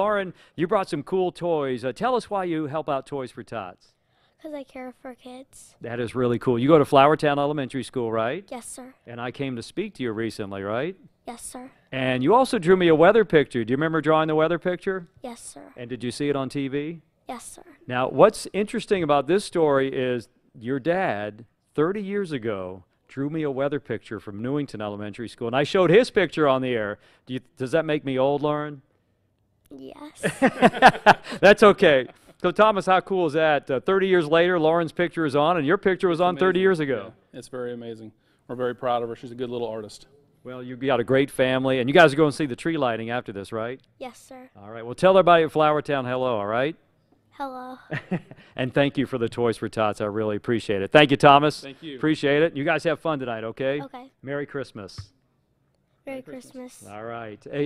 Lauren, you brought some cool toys. Uh, tell us why you help out Toys for Tots. Because I care for kids. That is really cool. You go to Flowertown Elementary School, right? Yes, sir. And I came to speak to you recently, right? Yes, sir. And you also drew me a weather picture. Do you remember drawing the weather picture? Yes, sir. And did you see it on TV? Yes, sir. Now, what's interesting about this story is your dad, 30 years ago, drew me a weather picture from Newington Elementary School, and I showed his picture on the air. Do you, does that make me old, Lauren? Yes. That's okay. So, Thomas, how cool is that? Uh, 30 years later, Lauren's picture is on, and your picture was on 30 years ago. Yeah, it's very amazing. We're very proud of her. She's a good little artist. Well, you got a great family, and you guys are going to see the tree lighting after this, right? yes, sir. All right. Well, tell everybody at Flowertown hello, all right? Hello. and thank you for the Toys for Tots. I really appreciate it. Thank you, Thomas. Thank you. Appreciate it. You guys have fun tonight, okay? Okay. Merry Christmas. Merry Christmas. All right. Hey,